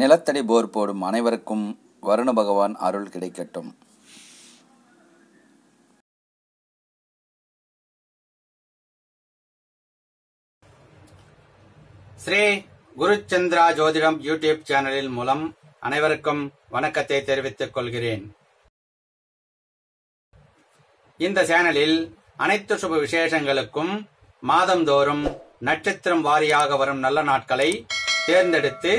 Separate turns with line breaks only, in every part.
நிலத்தடி போர் போடும் அனைவருக்கும் வருண பகவான் அருள் கிடைக்கட்டும்.
ஸ்ரீ குருச்சந்திரா ஜோதிடம் யூடியூப் சேனலில் மூலம் அனைவருக்கும் வணக்கத்தை தெரிவித்துக் கொள்கிறேன். இந்த சேனலில் அனைத்து சுப விசேஷங்களுக்கும் மாதந்தோறும் நட்சத்திரம் வாரியாக வரும் நல்ல நாட்களை தேர்ந்தெடுத்து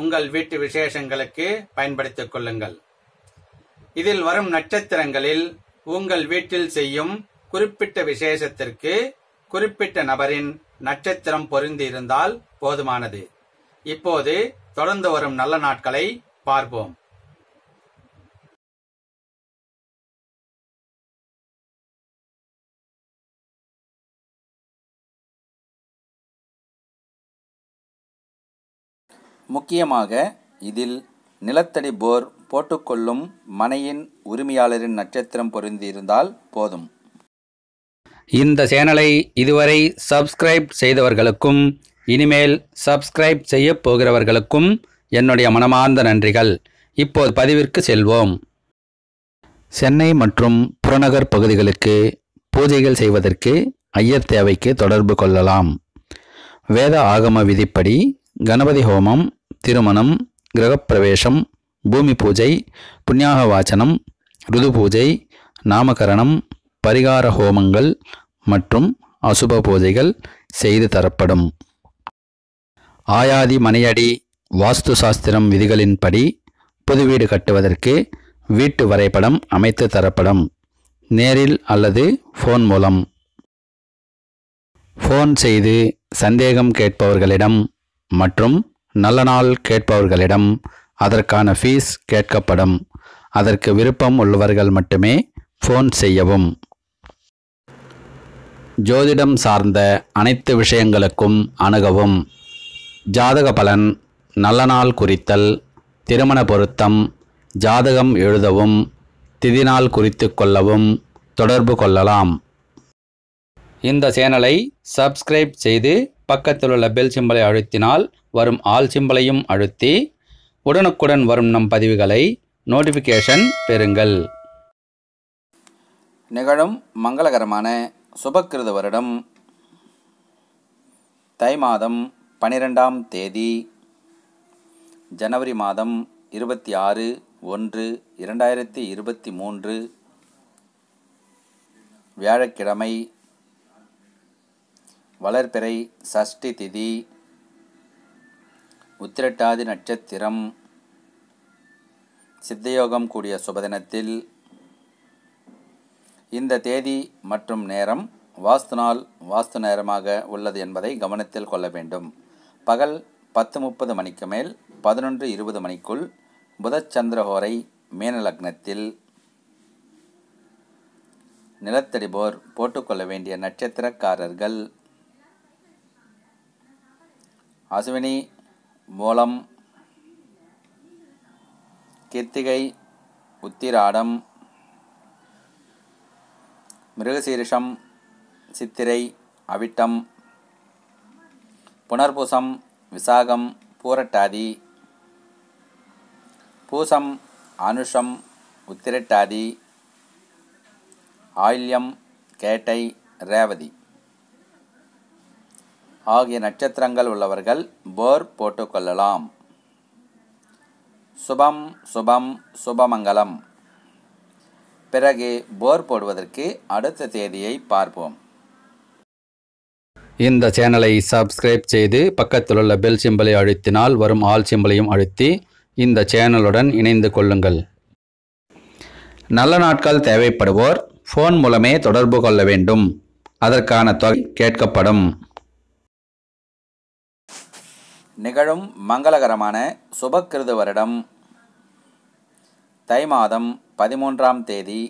உங்கள் வீட்டு விசேஷங்களுக்கு பயன்படுத்திக் கொள்ளுங்கள். இதில் வரும் நட்சத்திரங்களில் உங்கள் வீட்டில் செய்யும் குறிப்பிட்ட விசேஷத்திற்கு குறிப்பிட்ட நபரின் நட்சத்திரம் பொருந்தி இருந்தால் போதுமானது. இப்போது தொடர்ந்து வரும் நல்ல நாட்களை பார்ப்போம்.
முக்கியமாக இதில் நிலத்தடி போர் போட்டுக்கொள்ளும் மனையின் உரிமையாளரின் நட்சத்திரம் பொருந்தியிருந்தால் போதும்.
இந்த சேனலை இதுவரை சப்ஸ்கிரைப் செய்தவர்களுக்கும் இனிமேல் சப்ஸ்கிரைப் செய்ய போகிறவர்களுக்கும் என்னுடைய மனமார்ந்த நன்றிகள். இப்போது பதிவிற்கு செல்வோம். சென்னை மற்றும் புறநகர் பகுதிகளுக்கு பூஜைகள் செய்வதற்கு ஐயர் தேவைக்கு தொடர்பு கொள்ளலாம். வேத ஆகம விதிப்படி கணபதி ஹோமம் திருமணம் கிரகப்பிரவேசம் பூமி பூஜை புண்ணியாக வாச்சனம் ருது பூஜை நாமகரணம் பரிகார ஹோமங்கள் மற்றும் அசுப பூஜைகள் செய்து தரப்படும். ஆயாதி மனையடி வாஸ்து சாஸ்திரம் விதிகளின்படி புது வீடு கட்டுவதற்கு வீட்டு வரைபடம் அமைத்து தரப்படும். நேரில் அல்லது ஃபோன் மூலம். ஃபோன் செய்து சந்தேகம் கேட்பவர்களிடம் மற்றும் நல்ல நாள் கேட்பவர்களிடம் அதற்கான ஃபீஸ் கேட்கப்படும். அதற்கு விருப்பம் உள்ளவர்கள் மட்டுமே ஃபோன் செய்யவும். ஜோதிடம் சார்ந்த அனைத்து விஷயங்களுக்கும் அணுகவும். ஜாதக பலன் நல்ல நாள் குறித்தல் திருமண பொருத்தம் ஜாதகம் எழுதவும் திதிநாள் குறித்து கொள்ளவும் தொடர்பு கொள்ளலாம். இந்த சேனலை சப்ஸ்கிரைப் செய்து பக்கத்தில் உள்ள பெல் சிம்பலை அழுத்தினால் வரும் ஆல் சிம்பலையும் அழுத்தி உடனுக்குடன் வரும் நம் பதிவுகளை நோட்டிஃபிகேஷன் பெறுங்கள்.
நிகழும் மங்களகரமான சுபக்கிருத வருடம். தை மாதம் பனிரெண்டாம் தேதி ஜனவரி மாதம் இருபத்தி ஆறு ஒன்று இரண்டாயிரத்தி இருபத்தி மூன்று வியாழக்கிழமை வளர்பிறை சஷ்டி திதி உத்திரட்டாதி நட்சத்திரம் சித்தயோகம் கூடிய சுபதினத்தில் இந்த தேதி மற்றும் நேரம் வாஸ்து நாள் வாஸ்து நேரமாக உள்ளது என்பதை கவனத்தில் கொள்ள வேண்டும். பகல் பத்து முப்பது மணிக்கு மேல் பதினொன்று இருபது மணிக்குள் புதச்சந்திரஹோரை மீன லக்னத்தில் நிலத்தடிபோர் போட்டுக்கொள்ள வேண்டிய நட்சத்திரக்காரர்கள் அசுவினி மூலம் கிருத்திகை உத்திராடம் மிருகசீரிஷம் சித்திரை அவிட்டம் புனர்பூசம் விசாகம் பூரட்டாதி பூசம் அனுஷம் உத்திரட்டாதி ஆயில்யம் கேட்டை ரேவதி. ஆகிய நட்சத்திரங்கள் உள்ளவர்கள் போர் போட்டுக்கொள்ளலாம். சுபம் சுபம் சுபமங்கலம். பிறகு போர் போடுவதற்கு அடுத்த தேதியை பார்ப்போம்.
இந்த சேனலை சப்ஸ்கிரைப் செய்து பக்கத்தில் உள்ள பெல் சிம்பலை அழுத்தினால் வரும் ஆல் சிம்பலையும் அழுத்தி இந்த சேனலுடன் இணைந்து கொள்ளுங்கள். நல்ல நாட்கள் தேவைப்படுவோர் ஃபோன் மூலமே தொடர்பு கொள்ள வேண்டும். அதற்கான தொகை கேட்கப்படும்.
நிகழும் மங்களகரமான சுபக்கிருது வருடம். தை மாதம் பதிமூன்றாம் தேதி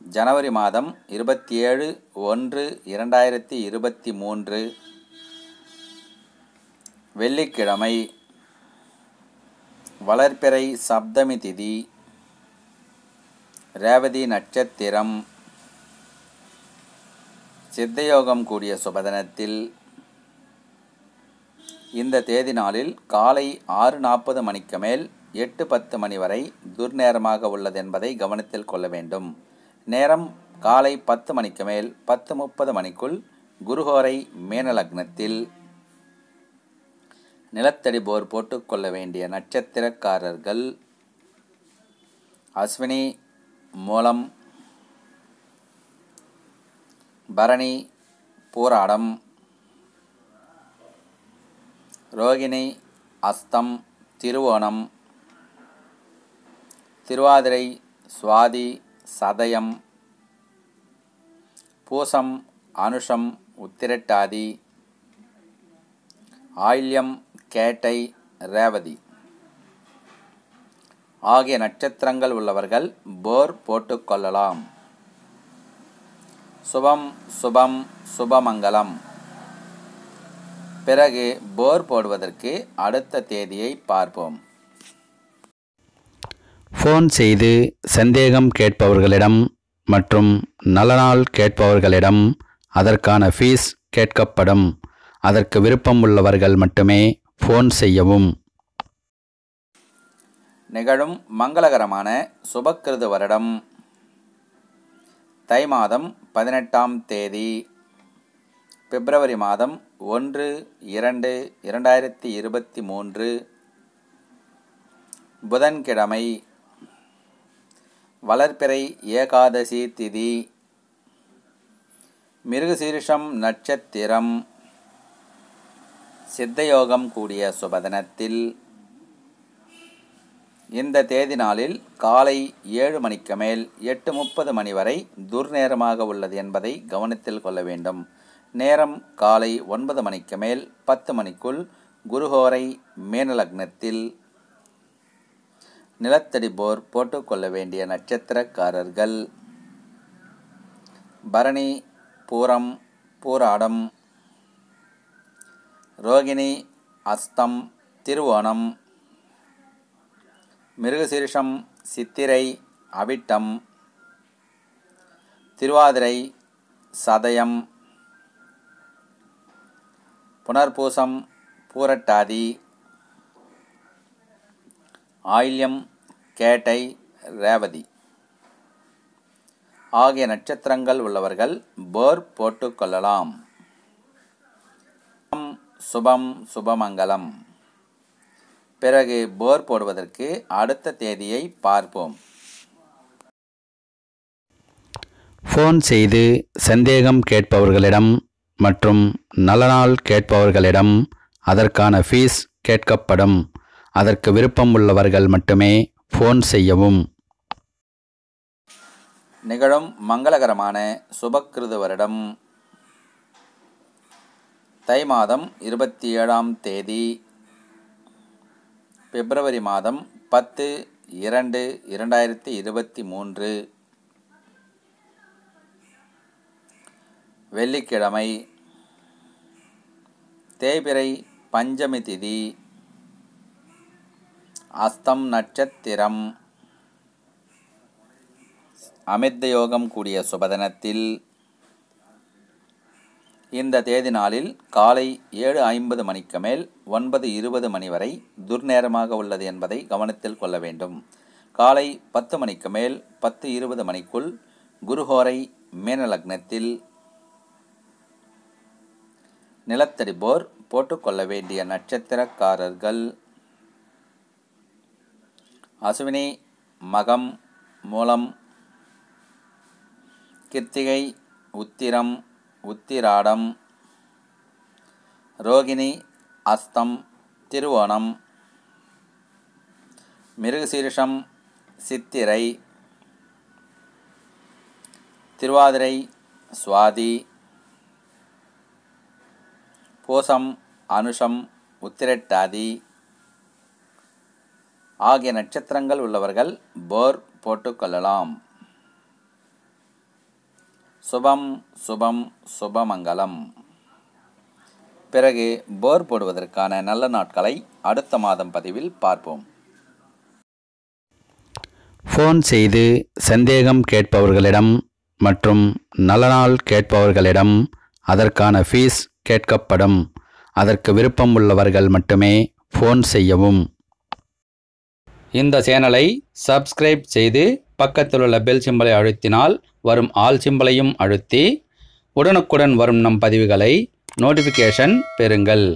ஜனவரி மாதம் இருபத்தி ஏழு ஒன்று இரண்டாயிரத்தி இருபத்தி மூன்று வெள்ளிக்கிழமை வளர்ப்பிறை சப்தமி திதி ரேவதி நட்சத்திரம் சித்தயோகம் கூடிய சுபதனத்தில்
இந்த தேதி நாளில் காலை ஆறு நாற்பது மணிக்கு மேல் எட்டு பத்து மணி வரை துர்நேரமாக உள்ளது என்பதை கவனத்தில் கொள்ள வேண்டும். நேரம் காலை பத்து மணிக்கு மேல் பத்து முப்பது மணிக்குள் குருஹோரை மேனலக்னத்தில் நிலத்தடி போர் போட்டுக்கொள்ள வேண்டிய நட்சத்திரக்காரர்கள் அஸ்வினி மூலம் பரணி போராடம் ரோகிணி அஸ்தம் திருவோணம் திருவாதிரை சுவாதி சதயம் பூசம் அனுஷம் உத்திரட்டாதி ஆயில்யம் கேட்டை ரேவதி. ஆகிய நட்சத்திரங்கள் உள்ளவர்கள் போர் போட்டுக்கொள்ளலாம் சுபம் சுபம் சுபமங்கலம். பிறகு போர் போடுவதற்கு அடுத்த தேதியை பார்ப்போம்.
ஃபோன் செய்து சந்தேகம் கேட்பவர்களிடம் மற்றும் நலநாள் கேட்பவர்களிடம் அதற்கான ஃபீஸ் கேட்கப்படும். அதற்கு விருப்பம் உள்ளவர்கள் மட்டுமே ஃபோன் செய்யவும்.
நிகழும் மங்களகரமான சுபக்கிருது வருடம். தை மாதம் பதினெட்டாம் தேதி. பிப்ரவரி மாதம் ஒன்று இரண்டு இரண்டாயிரத்தி இருபத்தி மூன்று புதன்கிழமை வளர்பிறை ஏகாதசி திதி. மிருகசீரிஷம் நட்சத்திரம் சித்தயோகம் கூடிய சுபதனத்தில் இந்த தேதி நாளில் காலை ஏழு மணிக்கு மேல் எட்டு முப்பது மணி வரை துர்நேரமாக உள்ளது என்பதை கவனத்தில் கொள்ள வேண்டும். நேரம் காலை ஒன்பது மணிக்கு மேல் பத்து மணிக்குள் குருஹோரை மேனலக்னத்தில் நிலத்தடி போர் போட்டுக்கொள்ள வேண்டிய நட்சத்திரக்காரர்கள். பரணி பூரம் பூராடம் ரோகிணி அஸ்தம் திருவோணம் மிருகசீரிஷம் சித்திரை அவிட்டம் திருவாதிரை சதயம் புனர்பூசம் பூரட்டாதி. ஆயில்யம் கேட்டை ரேவதி. ஆகிய நட்சத்திரங்கள் உள்ளவர்கள் போர் போட்டுக்கொள்ளலாம் சுபம் சுபமங்கலம். பிறகு போர் போடுவதற்கு அடுத்த தேதியை பார்ப்போம்.
ஃபோன் செய்து சந்தேகம் கேட்பவர்களிடம் மற்றும் நலனால் கேட்பவர்களிடம் அதற்கான ஃபீஸ் கேட்கப்படும். அதற்கு விருப்பம் உள்ளவர்கள் மட்டுமே ஃபோன் செய்யவும்.
நிகழும் மங்களகரமான சுபக்கிருது வருடம். தை மாதம் இருபத்தி ஏழாம் தேதி பிப்ரவரி மாதம் பத்து இரண்டு இரண்டாயிரத்தி இருபத்தி மூன்று. வெள்ளிக்கிழமை. தேபிரை பஞ்சமி திதி. அஸ்தம் நட்சத்திரம். அமிர்த யோகம் கூடிய சுபதனத்தில். இந்த தேதி நாளில் காலை ஏழு ஐம்பது மணிக்கு மேல் ஒன்பது இருபது மணி வரை துர்நேரமாக உள்ளது என்பதை கவனத்தில் கொள்ள வேண்டும். காலை பத்து மணிக்கு மேல் பத்து இருபது மணிக்குள் குருஹோரை மேனலக்னத்தில் நிலத்தடி போர் போட்டுக்கொள்ள வேண்டிய நட்சத்திரக்காரர்கள். அசுவினி மகம் மூலம் கிருத்திகை உத்திரம் உத்திராடம் ரோகிணி அஸ்தம் திருவோணம் மிருகசீரிஷம் சித்திரை திருவாதிரை சுவாதி பூசம் அனுஷம் உத்திரட்டாதி ஆகிய நட்சத்திரங்கள் உள்ளவர்கள் போர் போட்டுக்கொள்ளலாம் சுபம் சுபம் சுபமங்கலம். பிறகு போர் போடுவதற்கான நல்ல நாட்களை அடுத்த மாதம் பதிவில் பார்ப்போம்.
ஃபோன் செய்து சந்தேகம் கேட்பவர்களிடம் மற்றும் நல்ல நாள் கேட்பவர்களிடம் அதற்கான ஃபீஸ் கேட்கப்படும்.
அதற்கு விருப்பம் உள்ளவர்கள் மட்டுமே ஃபோன் செய்யவும். இந்த சேனலை சப்ஸ்கிரைப் செய்து பக்கத்தில் உள்ள பெல் சிம்பலை அழுத்தினால் வரும் ஆல் சிம்பலையும் அழுத்தி உடனுக்குடன் வரும் நம் பதிவுகளை நோட்டிஃபிகேஷன் பெறுங்கள்.